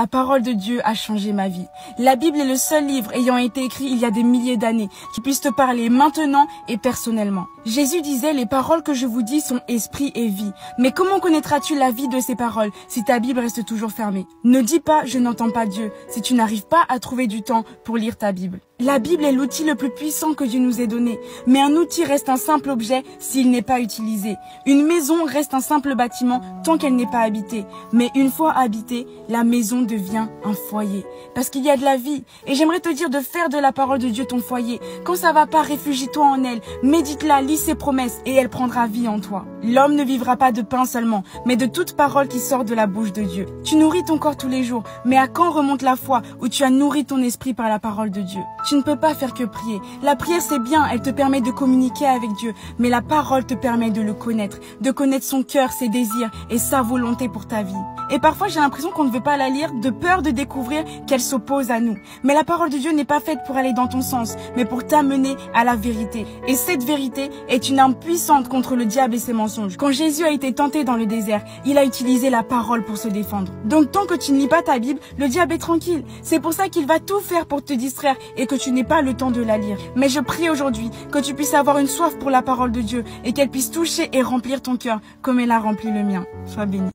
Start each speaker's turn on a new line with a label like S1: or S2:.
S1: La parole de Dieu a changé ma vie. La Bible est le seul livre ayant été écrit il y a des milliers d'années qui puisse te parler maintenant et personnellement. Jésus disait les paroles que je vous dis sont esprit et vie. Mais comment connaîtras-tu la vie de ces paroles si ta Bible reste toujours fermée? Ne dis pas je n'entends pas Dieu si tu n'arrives pas à trouver du temps pour lire ta Bible. La Bible est l'outil le plus puissant que Dieu nous ait donné, mais un outil reste un simple objet s'il n'est pas utilisé. Une maison reste un simple bâtiment tant qu'elle n'est pas habitée, mais une fois habitée, la maison devient un foyer. Parce qu'il y a de la vie, et j'aimerais te dire de faire de la parole de Dieu ton foyer. Quand ça va pas, réfugie-toi en elle, médite-la, ses promesses, et elle prendra vie en toi. L'homme ne vivra pas de pain seulement, mais de toute parole qui sort de la bouche de Dieu. Tu nourris ton corps tous les jours, mais à quand remonte la foi où tu as nourri ton esprit par la parole de Dieu? Tu ne peux pas faire que prier. La prière, c'est bien, elle te permet de communiquer avec Dieu, mais la parole te permet de le connaître, de connaître son cœur, ses désirs et sa volonté pour ta vie. Et parfois, j'ai l'impression qu'on ne veut pas la lire de peur de découvrir qu'elle s'oppose à nous. Mais la parole de Dieu n'est pas faite pour aller dans ton sens, mais pour t'amener à la vérité. Et cette vérité est une arme puissante contre le diable et ses mensonges. Quand Jésus a été tenté dans le désert, il a utilisé la parole pour se défendre. Donc tant que tu ne lis pas ta Bible, le diable est tranquille. C'est pour ça qu'il va tout faire pour te distraire et que tu n'aies pas le temps de la lire. Mais je prie aujourd'hui que tu puisses avoir une soif pour la parole de Dieu et qu'elle puisse toucher et remplir ton cœur comme elle a rempli le mien. Sois béni.